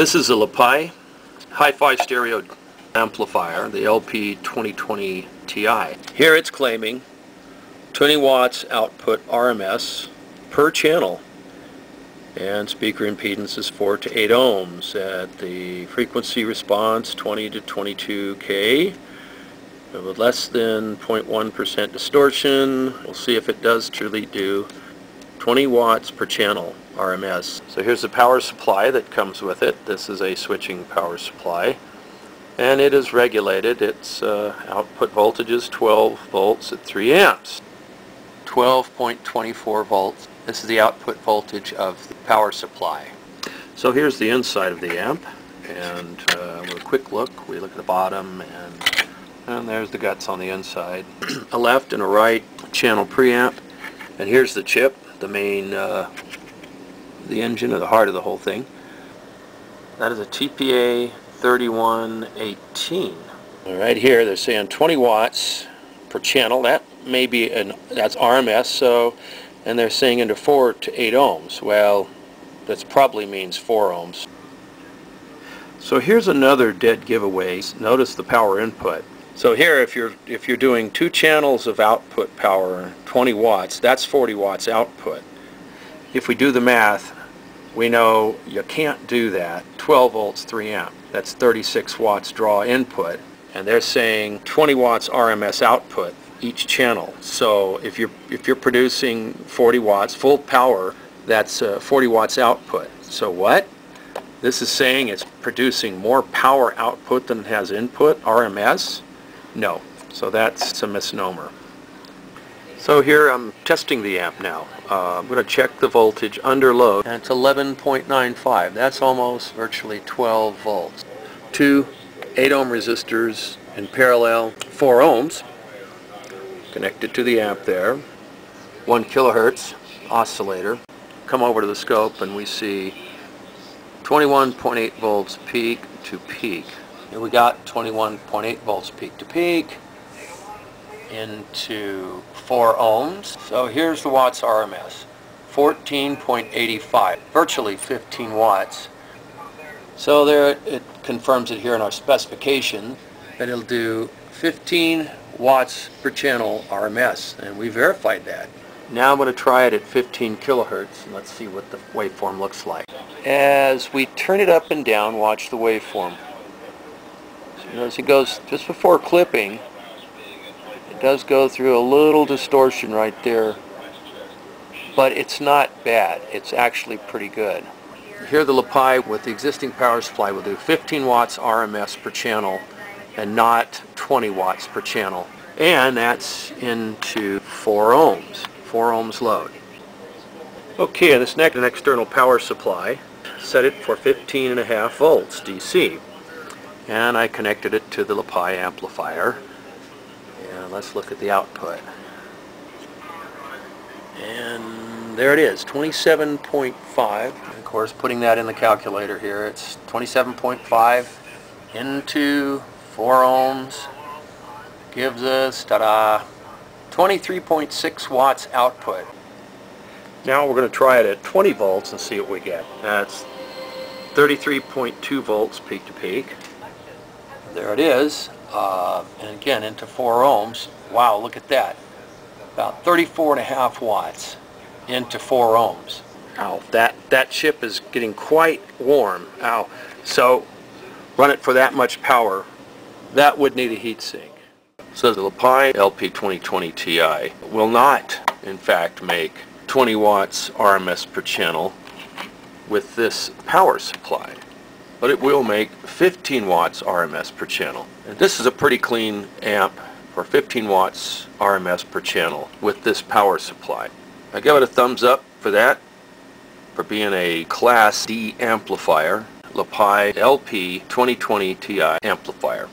This is a LePai Hi-Fi stereo amplifier, the LP 2020 Ti. Here it's claiming 20 watts output RMS per channel and speaker impedance is 4 to 8 ohms at the frequency response 20 to 22k with less than 0.1% distortion. We'll see if it does truly do 20 watts per channel RMS. So here's the power supply that comes with it. This is a switching power supply and it is regulated. Its uh, output voltage is 12 volts at 3 amps. 12.24 volts. This is the output voltage of the power supply. So here's the inside of the amp and uh, with a quick look we look at the bottom and, and there's the guts on the inside. a left and a right channel preamp and here's the chip, the main uh, the engine or the heart of the whole thing. That is a TPA 3118. Right here they're saying 20 watts per channel. That may be an that's RMS so and they're saying into 4 to 8 ohms. Well that probably means 4 ohms. So here's another dead giveaway. Notice the power input. So here if you're if you're doing two channels of output power 20 watts that's 40 watts output. If we do the math we know you can't do that. 12 volts 3 amp. That's 36 watts draw input and they're saying 20 watts RMS output each channel. So if you're if you're producing 40 watts full power, that's uh, 40 watts output. So what? This is saying it's producing more power output than it has input, RMS? No. So that's a misnomer. So here I'm testing the amp now. Uh, I'm going to check the voltage under load and it's 11.95. That's almost virtually 12 volts. Two 8 ohm resistors in parallel, 4 ohms connected to the amp there. 1 kilohertz oscillator. Come over to the scope and we see 21.8 volts peak to peak. Here we got 21.8 volts peak to peak into 4 ohms. So here's the watts RMS. 14.85, virtually 15 watts. So there it confirms it here in our specification that it'll do 15 watts per channel RMS and we verified that. Now I'm going to try it at 15 kilohertz and let's see what the waveform looks like. As we turn it up and down, watch the waveform. Notice it goes just before clipping it does go through a little distortion right there but it's not bad. It's actually pretty good. Here the Lepai with the existing power supply will do 15 watts RMS per channel and not 20 watts per channel. And that's into 4 ohms 4 ohms load. Okay this next an external power supply set it for 15 and a half volts DC and I connected it to the LePai amplifier and let's look at the output. And there it is, 27.5. Of course, putting that in the calculator here, it's 27.5 into 4 ohms gives us, ta-da, 23.6 watts output. Now we're going to try it at 20 volts and see what we get. That's 33.2 volts peak to peak. There it is uh, and again into 4 ohms. Wow, look at that. About 34 and a half watts into 4 ohms. Ow, that, that chip is getting quite warm. Ow. So run it for that much power. That would need a heat sink. So the LePai LP2020 Ti will not, in fact, make 20 watts RMS per channel with this power supply but it will make 15 watts RMS per channel. And this is a pretty clean amp for 15 watts RMS per channel with this power supply. I give it a thumbs up for that, for being a Class D amplifier, LePai LP 2020 Ti amplifier.